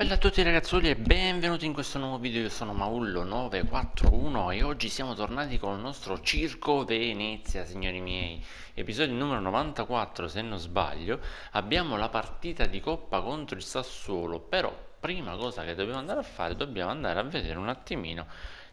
Bella a tutti ragazzoli e benvenuti in questo nuovo video, io sono Maullo941 e oggi siamo tornati con il nostro Circo Venezia, signori miei. Episodio numero 94 se non sbaglio, abbiamo la partita di Coppa contro il Sassuolo Però prima cosa che dobbiamo andare a fare, dobbiamo andare a vedere un attimino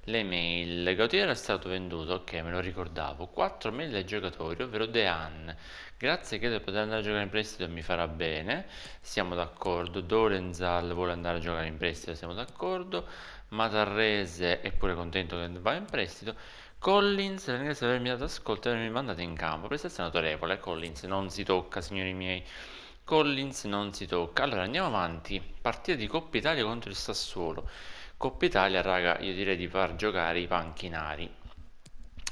le mail. Gautier è stato venduto, ok, me lo ricordavo. 4 mail ai giocatori, ovvero Dean. Grazie che poter andare a giocare in prestito mi farà bene. Siamo d'accordo. Dolenzal vuole andare a giocare in prestito, siamo d'accordo. Matarrese è pure contento che va in prestito. Collins, ringrazio di avermi dato ascolto e avermi mandato in campo. Prestazione autorevole. Collins non si tocca, signori miei. Collins non si tocca. Allora andiamo avanti. Partita di Coppa Italia contro il Sassuolo. Coppa Italia, raga, io direi di far giocare i panchinari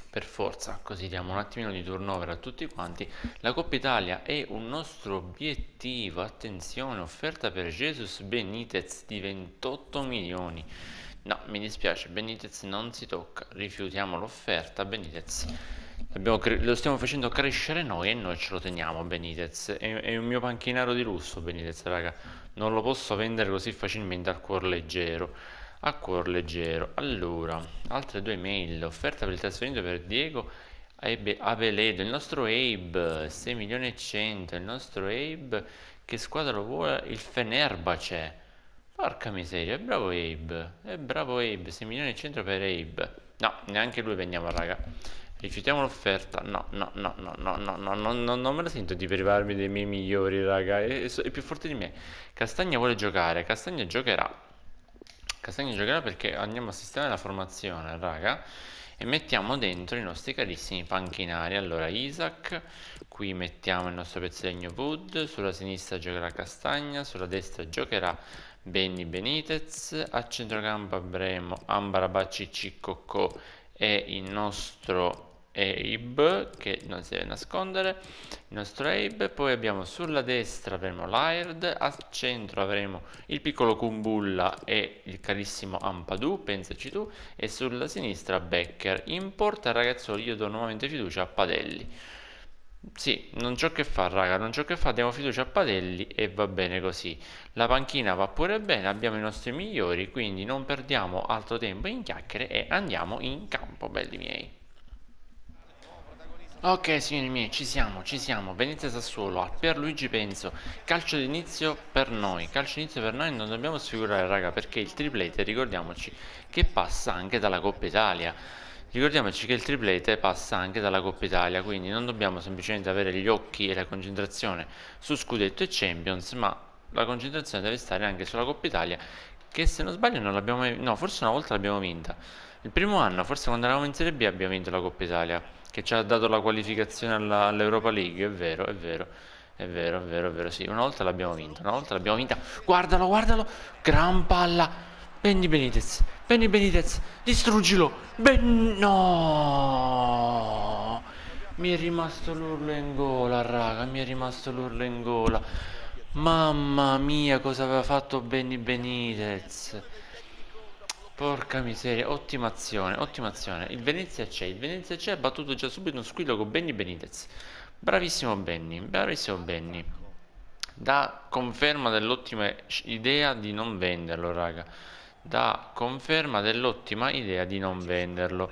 per forza, così diamo un attimino di turnover a tutti quanti. La Coppa Italia è un nostro obiettivo, attenzione, offerta per Jesus Benitez di 28 milioni. No, mi dispiace, Benitez non si tocca, rifiutiamo l'offerta, Benitez lo stiamo facendo crescere noi e noi ce lo teniamo Benitez. È, è, un mio panchinaro di lusso Benitez, raga. Non lo posso vendere così facilmente al cuor leggero a cuor leggero. Allora, altre due mail, offerta per il trasferimento per Diego Aveledo, il nostro Abe, 6 milioni e 100, il nostro Abe, che squadra lo vuole? Il Fenerbace. Porca miseria, è bravo Abe, è bravo Abe, 6 milioni e 100 per Abe. No, neanche lui vendiamo, raga. Rifiutiamo l'offerta. No, no, no, no, no, no, no, no, no, non me la sento di privarmi dei miei migliori, raga. È, è più forte di me. Castagna vuole giocare, Castagna giocherà. Castagno giocherà perché andiamo a sistemare la formazione, raga, e mettiamo dentro i nostri carissimi panchinari. Allora, Isaac, qui mettiamo il nostro pezzo legno Wood, sulla sinistra giocherà Castagna, sulla destra giocherà Benny Benitez, a centrocampo avremo Ambarabacci Ciccocco e il nostro Abe che non si deve nascondere il nostro Abe poi abbiamo sulla destra avremo Laird al centro avremo il piccolo Kumbulla e il carissimo Ampadu pensaci tu e sulla sinistra Becker in porta ragazzo io do nuovamente fiducia a Padelli sì, non c'ho che fare, raga, non c'ho che fare, diamo fiducia a Padelli e va bene così. La panchina va pure bene, abbiamo i nostri migliori, quindi non perdiamo altro tempo in chiacchiere e andiamo in campo, belli miei. Ok signori miei, ci siamo, ci siamo, Venezia Sassuolo, a Pierluigi Penso, calcio d'inizio per noi, calcio d'inizio per noi non dobbiamo sfigurare raga perché il triplete ricordiamoci che passa anche dalla Coppa Italia, ricordiamoci che il triplete passa anche dalla Coppa Italia, quindi non dobbiamo semplicemente avere gli occhi e la concentrazione su Scudetto e Champions, ma la concentrazione deve stare anche sulla Coppa Italia che se non sbaglio non l'abbiamo mai, no forse una volta l'abbiamo vinta, il primo anno, forse quando eravamo in Serie B abbiamo vinto la Coppa Italia che ci ha dato la qualificazione alla, all'Europa League, è vero, è vero. È vero, è vero, è vero, sì, una volta l'abbiamo vinta, una volta l'abbiamo vinta. Guardalo, guardalo, gran palla. Benny Benitez, Benny Benitez, distruggilo. Ben... No! Mi è rimasto l'urlo in gola, raga, mi è rimasto l'urlo in gola. Mamma mia, cosa aveva fatto Benny Benitez. Porca miseria, ottima azione, ottima azione. Il Venezia c'è, il Venezia c'è, ha battuto già subito un squillo con Benny Benitez. Bravissimo Benny, bravissimo Benny. Da conferma dell'ottima idea di non venderlo, raga. Da conferma dell'ottima idea di non venderlo.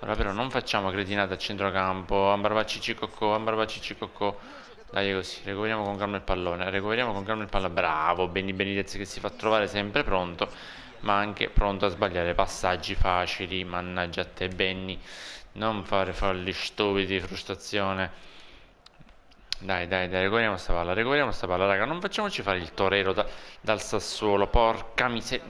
Ora però non facciamo cretinate a centrocampo. Ambarbacci Cicocco, Ambarbacci Cicocco. Dai così, recuperiamo con calma il pallone. Recuperiamo con calma il pallone. Bravo, Benny Benitez che si fa trovare sempre pronto ma anche pronto a sbagliare passaggi facili, mannaggia a te Benny, non fare falli stupidi, frustrazione. Dai, dai, dai, recuperiamo sta palla, recuperiamo sta palla, raga, non facciamoci fare il torero da, dal Sassuolo, porca miseria.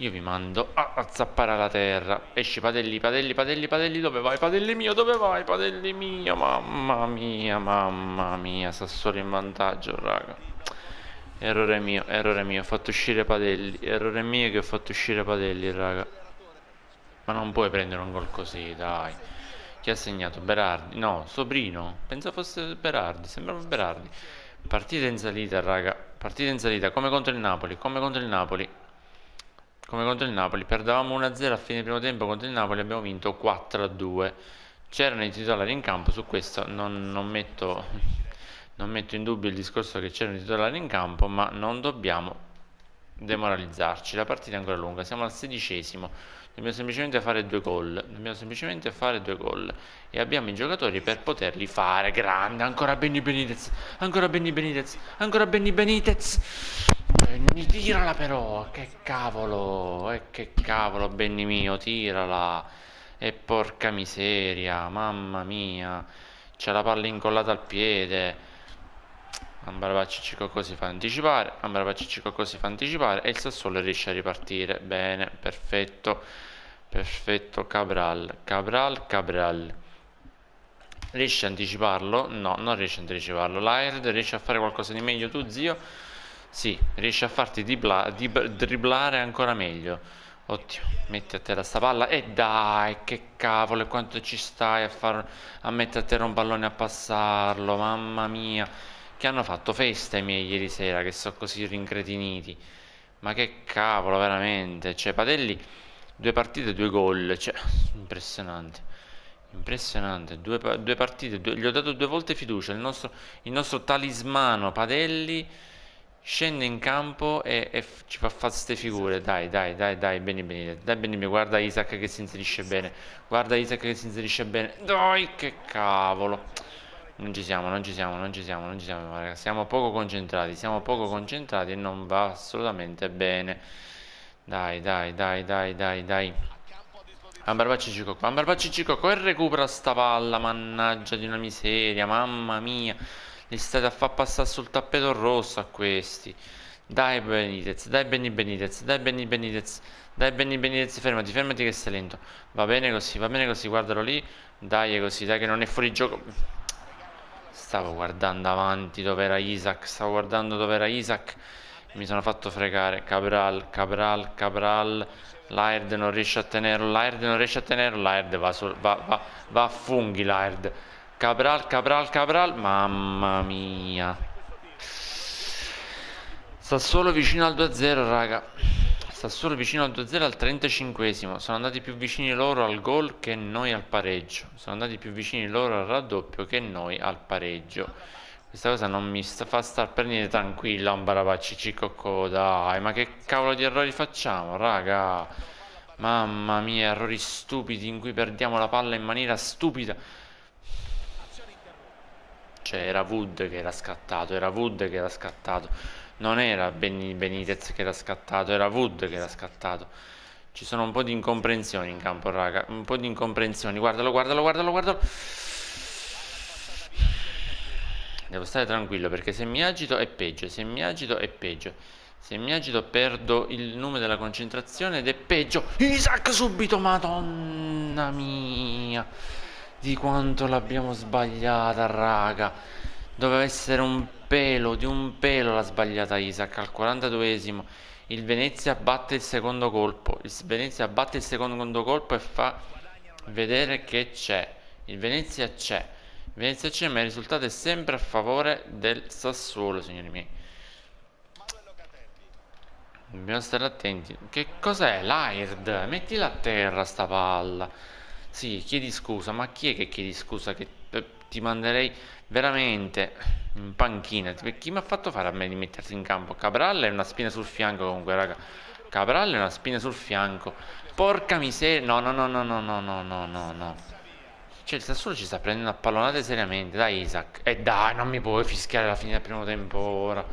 Io vi mando a, a zappare alla terra. Esci, Padelli, Padelli, Padelli, Padelli, dove vai? Padelli mio, dove vai? Padelli mio, mamma mia, mamma mia, Sassuolo in vantaggio, raga. Errore mio, errore mio, ho fatto uscire Padelli. Errore mio che ho fatto uscire Padelli, raga. Ma non puoi prendere un gol così, dai. Chi ha segnato? Berardi. No, Sobrino. Pensa fosse Berardi, sembrava Berardi. Partita in salita, raga. Partita in salita, come contro il Napoli, come contro il Napoli. come contro il Napoli. Perdavamo 1-0 a fine primo tempo contro il Napoli, abbiamo vinto 4-2. C'erano i titolari in campo, su questo non, non, metto, non metto in dubbio il discorso che c'erano i titolari in campo, ma non dobbiamo demoralizzarci. La partita è ancora lunga, siamo al sedicesimo. Dobbiamo semplicemente fare due gol. Dobbiamo semplicemente fare due gol. E abbiamo i giocatori per poterli fare. Grande, ancora Benny Benitez. Ancora Benny Benitez. Ancora Benny Benitez. Benny, tirala però. Che cavolo. Eh, che cavolo, Benny mio, tirala. E porca miseria, mamma mia. C'è la palla incollata al piede. Ambarabacci Cicocco si fa anticipare, Ambarabacci Cicocco si fa anticipare e il Sassuolo riesce a ripartire. Bene, perfetto, perfetto, Cabral, Cabral, Cabral. Riesce a anticiparlo? No, non riesce a anticiparlo. Laird riesce a fare qualcosa di meglio tu, zio? Sì, riesce a farti dibla, dib, dribblare ancora meglio. Ottimo, metti a terra sta palla e dai, che cavolo, quanto ci stai a, far, a mettere a terra un pallone a passarlo, mamma mia che hanno fatto festa i miei ieri sera, che sono così rincretiniti. Ma che cavolo, veramente. Cioè, Padelli, due partite, due gol. Cioè, impressionante. Impressionante. Due, due partite, due, gli ho dato due volte fiducia. Il nostro, il nostro talismano Padelli scende in campo e, e ci fa fare queste figure. Dai, dai, dai, dai, bene, bene. Dai, bene, bene. Guarda Isaac che si inserisce bene. Guarda Isaac che si inserisce bene. Dai, che cavolo. Non ci siamo, non ci siamo, non ci siamo, non ci siamo. Siamo poco concentrati, siamo poco concentrati e non va assolutamente bene. Dai, dai, dai, dai, dai, dai. Ambarbacci Cicocco, Ambarbacci Cicocco e recupera sta palla, mannaggia di una miseria, mamma mia. Li state a far passare sul tappeto rosso a questi. Dai Benitez, dai Benny Benitez, dai Benny Benitez, dai Benny Benitez, fermati, fermati che sei lento. Va bene così, va bene così, guardalo lì. Dai così, dai che non è fuori gioco. Stavo guardando avanti dove era Isaac, stavo guardando dove era Isaac. Mi sono fatto fregare. Cabral, Cabral, Cabral. Laird non riesce a tenerlo, Laird non riesce a tenerlo, Laird va, sul, va, va, va a funghi, Laird. Cabral, Cabral, Cabral. Mamma mia. Sta solo vicino al 2-0, raga. Sta solo vicino al 2-0 al 35esimo. Sono andati più vicini loro al gol che noi al pareggio. Sono andati più vicini loro al raddoppio che noi al pareggio. Questa cosa non mi sta, fa star per niente tranquilla un barabacci cicocco, dai, ma che cavolo di errori facciamo, raga? Mamma mia, errori stupidi in cui perdiamo la palla in maniera stupida. Cioè, era Wood che era scattato, era Wood che era scattato non era Benitez che era scattato, era Wood che era scattato. Ci sono un po' di incomprensioni in campo, raga. Un po' di incomprensioni. Guardalo, guardalo, guardalo, guardalo. Devo stare tranquillo perché se mi agito è peggio. Se mi agito è peggio. Se mi agito perdo il nome della concentrazione ed è peggio. Isaac subito, madonna mia. Di quanto l'abbiamo sbagliata, raga. Doveva essere un pelo, di un pelo l'ha sbagliata Isaac al 42esimo. Il Venezia batte il secondo colpo. Il Venezia batte il secondo colpo e fa vedere che c'è. Il Venezia c'è. Il Venezia c'è, ma il risultato è sempre a favore del Sassuolo, signori miei. Dobbiamo stare attenti. Che cos'è? L'Aird? Mettila a terra sta palla. Sì, chiedi scusa, ma chi è che chiedi scusa? Che ti manderei veramente in panchina. Chi mi ha fatto fare a me di mettersi in campo? Cabral è una spina sul fianco comunque, raga. Cabral è una spina sul fianco. Porca miseria. No, no, no, no, no, no, no, no, no, no. Cioè, il Sassuolo ci sta prendendo a pallonate seriamente. Dai, Isaac. E eh, dai, non mi puoi fischiare la fine del primo tempo ora.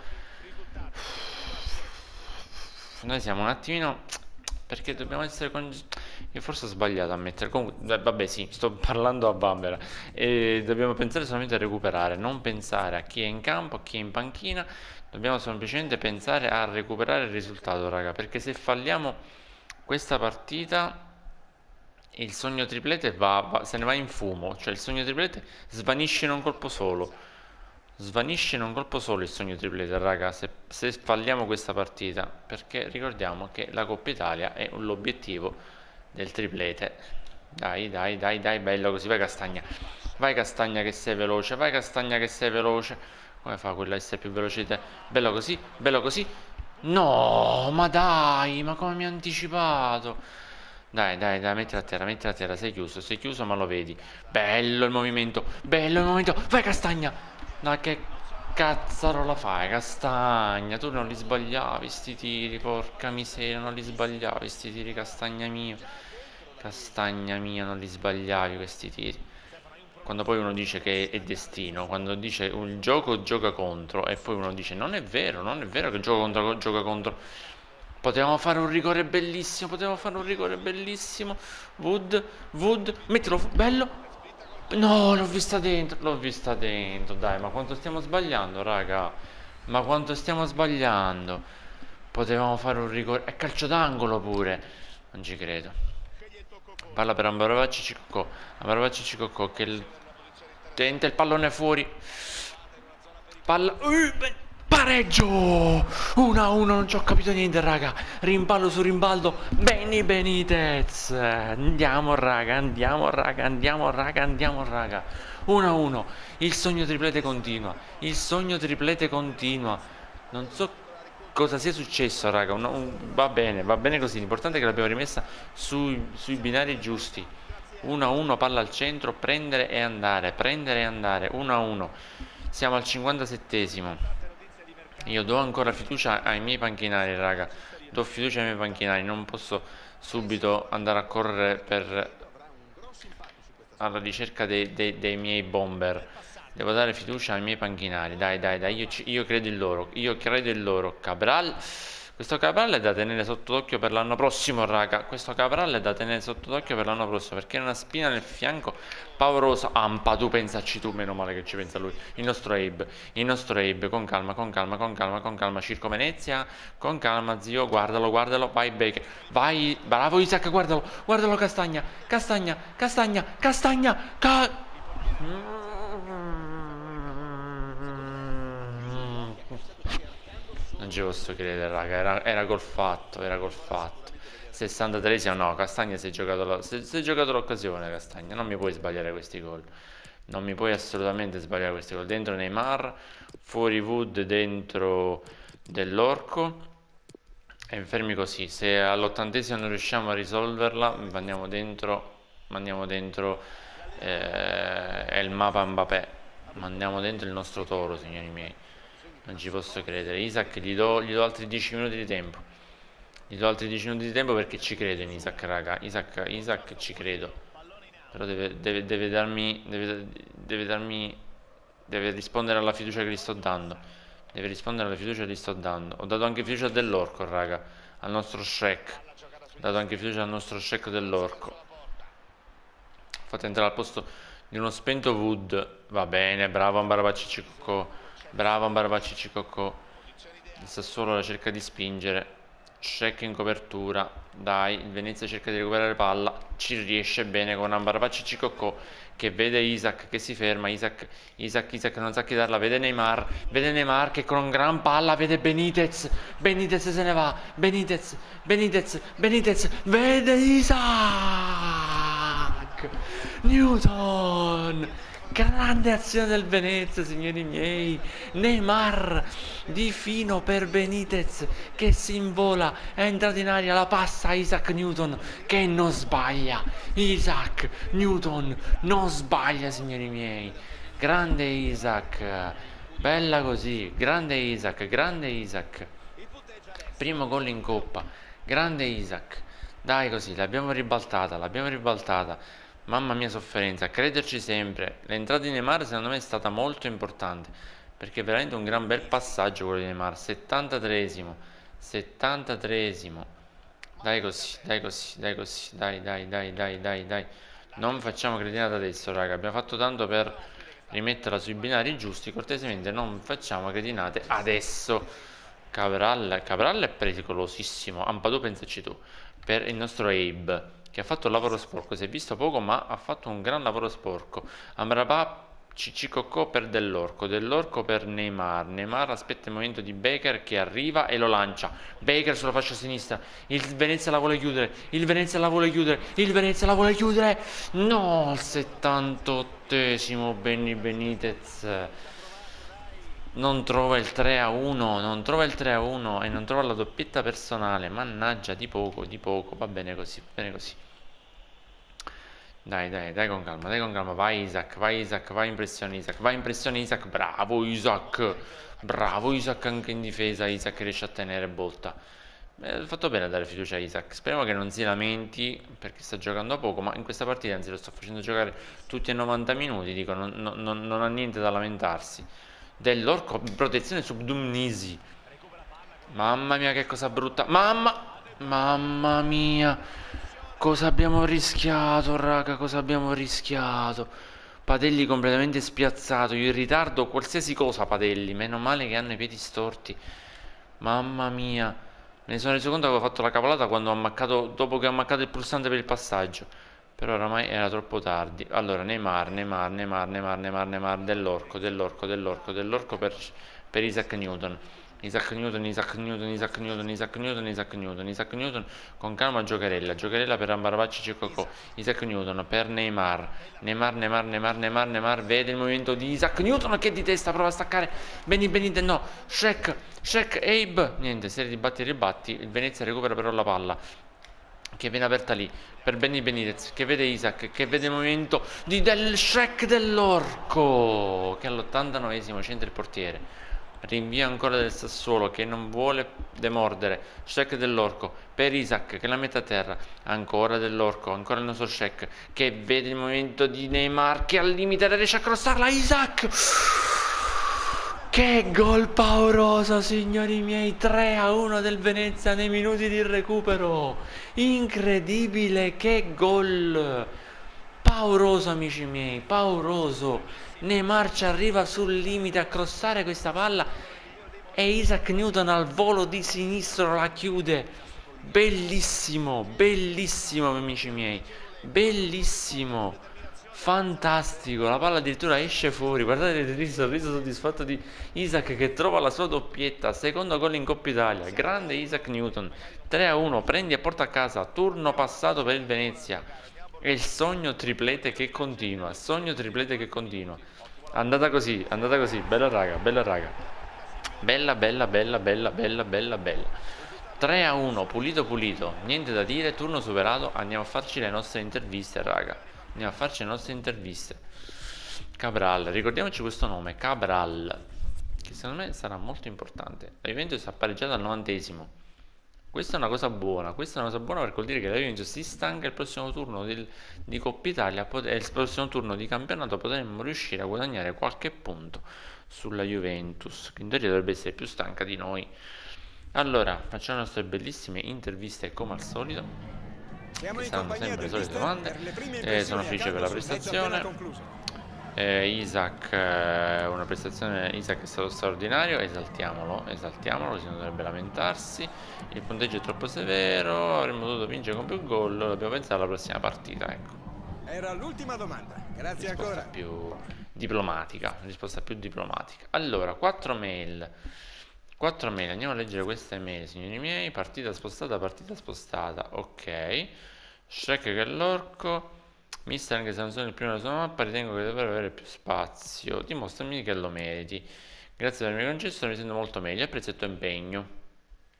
Noi siamo un attimino perché dobbiamo essere con... Io forse ho sbagliato a mettere... Comunque, vabbè sì, sto parlando a Bambera. E dobbiamo pensare solamente a recuperare, non pensare a chi è in campo, a chi è in panchina. Dobbiamo semplicemente pensare a recuperare il risultato, raga. Perché se falliamo questa partita il sogno triplete va, va, se ne va in fumo. Cioè il sogno triplete svanisce in un colpo solo Svanisce in un colpo solo il sogno triplete, raga, se, se falliamo questa partita, perché ricordiamo che la Coppa Italia è l'obiettivo del triplete. Dai, dai, dai, dai, bello così, vai Castagna. Vai Castagna che sei veloce, vai Castagna che sei veloce. Come fa quella essere più veloce di te? Bello così, bello così. No, ma dai, ma come mi ha anticipato? Dai, dai, dai, mettila a terra, mettila a terra, sei chiuso, sei chiuso ma lo vedi. Bello il movimento, bello il movimento. Vai Castagna! Ma che cazzaro la fai, Castagna? Tu non li sbagliavi sti tiri, porca miseria, non li sbagliavi sti tiri, Castagna mio. Castagna mia, non li sbagliavi questi tiri. Quando poi uno dice che è destino, quando dice il gioco gioca contro e poi uno dice non è vero, non è vero che gioco contro gioca contro Potevamo fare un rigore bellissimo, potevamo fare un rigore bellissimo. Wood, Wood, mettilo, bello. No, l'ho vista dentro, l'ho vista dentro. Dai, ma quanto stiamo sbagliando, raga? Ma quanto stiamo sbagliando? Potevamo fare un rigore. È calcio d'angolo pure. Non ci credo. Palla per Ambarovacci Cicocco. Ambarovacci Cicocco che il... tenta il pallone fuori. Palla... Uh, Pareggio! 1 a 1 non ci ho capito niente raga. Rimballo su rimballo Benny Benitez. Andiamo raga Andiamo raga Andiamo raga Andiamo raga. 1 a 1 Il sogno triplete continua. Il sogno triplete continua. Non so cosa sia successo raga. Un, Va bene Va bene così. L'importante è che l'abbiamo rimessa sui, sui binari giusti. 1 a 1 palla al centro Prendere e andare Prendere e andare. 1 a 1 Siamo al 57esimo io do ancora fiducia ai miei panchinari, raga. Do fiducia ai miei panchinari. Non posso subito andare a correre per alla ricerca dei, dei, dei miei bomber. Devo dare fiducia ai miei panchinari. Dai, dai, dai. Io, io credo in loro. Io credo in loro. Cabral. Questo Cabral è da tenere sotto d'occhio per l'anno prossimo, raga. Questo Cabral è da tenere sotto d'occhio per l'anno prossimo perché è una spina nel fianco paurosa. Ampa, tu pensaci tu, meno male che ci pensa lui. Il nostro Abe, il nostro Abe, con calma, con calma, con calma, con calma. Circo Venezia, con calma, zio. Guardalo, guardalo. Vai, Baker. Vai, bravo Isaac, guardalo, guardalo, Castagna, Castagna, Castagna, Castagna. Ca... Non ci posso credere, raga. Era, era col fatto, era col fatto. 63 no, Castagna si è giocato, giocato l'occasione, Castagna. Non mi puoi sbagliare questi gol. Non mi puoi assolutamente sbagliare questi gol. Dentro Neymar, fuori Wood, dentro dell'Orco. E fermi così. Se all'ottantesimo non riusciamo a risolverla, mandiamo dentro, mandiamo dentro eh, il mapa Mbappé. Mandiamo dentro il nostro toro, signori miei. Non ci posso credere. Isaac gli do, gli do altri 10 minuti di tempo. Gli do altri 10 minuti di tempo perché ci credo in Isaac, raga. Isaac, Isaac ci credo. Però deve, deve, deve darmi. Deve, deve darmi. Deve rispondere alla fiducia che gli sto dando. Deve rispondere alla fiducia che gli sto dando. Ho dato anche fiducia dell'orco, raga. Al nostro Shrek. Ho dato anche fiducia al nostro Shrek dell'orco. Fate entrare al posto di uno spento Wood. Va bene, bravo Ambarabacci Cicco. Bravo Barbaci Cicocco. Il Sassuolo la cerca di spingere. Check in copertura. Dai, il Venezia cerca di recuperare palla. Ci riesce bene con Ambarbaci Cicocco che vede Isaac che si ferma. Isaac, Isaac, Isaac non sa chi darla. Vede Neymar. Vede Neymar che con gran palla vede Benitez. Benitez se ne va. Benitez, Benitez, Benitez. Vede Isaac. Newton. Grande azione del Venezia, signori miei. Neymar di fino per Benitez che si invola, è entrato in aria, la passa a Isaac Newton che non sbaglia. Isaac Newton non sbaglia, signori miei. Grande Isaac. Bella così. Grande Isaac, grande Isaac. Primo gol in coppa. Grande Isaac. Dai così, l'abbiamo ribaltata, l'abbiamo ribaltata. Mamma mia sofferenza, crederci sempre. L'entrata di Neymar secondo me è stata molto importante, perché è veramente un gran bel passaggio quello di Neymar. 73esimo, 73esimo. Dai così, dai così, dai così, dai, dai, dai, dai, dai, dai. Non facciamo cretinata adesso, raga. Abbiamo fatto tanto per rimetterla sui binari giusti. Cortesemente non facciamo cretinate adesso. Cabral, Cabral è pericolosissimo. Ampadu pensaci tu. Per il nostro Abe che ha fatto il lavoro sporco, si è visto poco ma ha fatto un gran lavoro sporco. Amrabat Cicicocco per Dell'Orco, Dell'Orco per Neymar, Neymar aspetta il momento di Baker che arriva e lo lancia, Baker sulla fascia sinistra, il Venezia la vuole chiudere, il Venezia la vuole chiudere, il Venezia la vuole chiudere, no, al 78esimo Benny Benitez, Non trova il 3 a 1, non trova il 3 a 1 e non trova la doppietta personale. Mannaggia, di poco, di poco. Va bene così, va bene così. Dai, dai, dai con calma, dai con calma. Vai Isaac, vai Isaac, vai in pressione Isaac, vai in pressione Isaac. Bravo Isaac, bravo Isaac anche in difesa. Isaac riesce a tenere botta. Ha fatto bene a dare fiducia a Isaac. Speriamo che non si lamenti perché sta giocando poco, ma in questa partita anzi lo sto facendo giocare tutti e 90 minuti. Dico, non, non, non ha niente da lamentarsi dell'orco protezione subdumnisi mamma mia che cosa brutta. Mamma mamma mia cosa abbiamo rischiato raga cosa abbiamo rischiato. Padelli completamente spiazzato io in ritardo qualsiasi cosa Padelli meno male che hanno i piedi storti. Mamma mia. Me ne sono reso conto che avevo fatto la cavolata quando ho ammaccato dopo che ho ammaccato il pulsante per il passaggio però oramai era troppo tardi. Allora, Neymar, Neymar, Neymar, Neymar, Neymar, Neymar, dell'orco, dell'orco, dell'orco, dell'orco per, per Isaac Newton. Isaac Newton, Isaac Newton, Isaac Newton, Isaac Newton, Isaac Newton, Isaac Newton, con calma Giocherella, Giocherella per Ambaravacci Cicocò, Isaac Newton per Neymar, Neymar, Neymar, Neymar, Neymar, Neymar, vede il movimento di Isaac Newton che di testa prova a staccare, Beni Benite no, Shaq, Shaq, Abe, niente, serie di batti e ribatti, il Venezia recupera però la palla, che viene aperta lì per Benny Benitez che vede Isaac che vede il movimento di del Shrek dell'orco che all'89esimo centra il portiere. Rinvia ancora del Sassuolo che non vuole demordere. Shrek dell'orco per Isaac che la mette a terra. Ancora dell'orco ancora il nostro Shrek che vede il movimento di Neymar che al limite riesce a crossarla. Isaac che gol pauroso, signori miei, 3 a 1 del Venezia nei minuti di recupero. Incredibile, che gol. Pauroso, amici miei, pauroso. Neymar ci arriva sul limite a crossare questa palla e Isaac Newton al volo di sinistro la chiude. Bellissimo, bellissimo, amici miei, bellissimo. Fantastico, la palla addirittura esce fuori. Guardate il sorriso soddisfatto di Isaac che trova la sua doppietta. Secondo gol in Coppa Italia. Grande Isaac Newton. 3 a 1. Prendi e porta a casa. Turno passato per il Venezia. E il sogno triplete che continua. Sogno triplete che continua. Andata così, andata così. Bella raga, bella raga. Bella, bella, bella, bella, bella, bella, bella. 3 a 1, pulito pulito. Niente da dire, turno superato. Andiamo a farci le nostre interviste, raga andiamo a farci le nostre interviste. Cabral, ricordiamoci questo nome Cabral che secondo me sarà molto importante. La Juventus ha pareggiato al novantesimo. Questa è una cosa buona questa è una cosa buona perché vuol dire che la Juventus si stanca il prossimo turno del, di Coppa Italia e il prossimo turno di campionato potremmo riuscire a guadagnare qualche punto sulla Juventus che in teoria dovrebbe essere più stanca di noi. Allora facciamo le nostre bellissime interviste come al solito che saranno sempre le solite domande. eh, sono felice per la prestazione. eh, Isaac eh, una prestazione Isaac è stato straordinario esaltiamolo esaltiamolo non dovrebbe lamentarsi. Il punteggio è troppo severo avremmo dovuto vincere con più gol dobbiamo pensare alla prossima partita ecco. Era l'ultima domanda. Grazie risposta ancora. più diplomatica risposta più diplomatica. Allora 4 mail 4 mail andiamo a leggere queste mail signori miei partita spostata partita spostata ok Shrek che è l'orco. Mister, anche se non sono il primo della sua mappa, ritengo che dovrei avere più spazio. Dimostrami che lo meriti. Grazie per avermi concesso, mi sento molto meglio. Apprezzo il tuo impegno.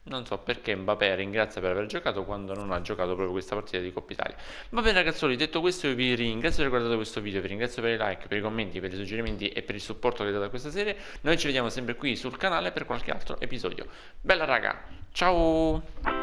Non so perché Mbappé ringrazia per aver giocato quando non ha giocato proprio questa partita di Coppa Italia. Va bene ragazzoli, detto questo io vi ringrazio per aver guardato questo video, vi ringrazio per i like, per i commenti, per i suggerimenti e per il supporto che date a questa serie. Noi ci vediamo sempre qui sul canale per qualche altro episodio. Bella raga, ciao!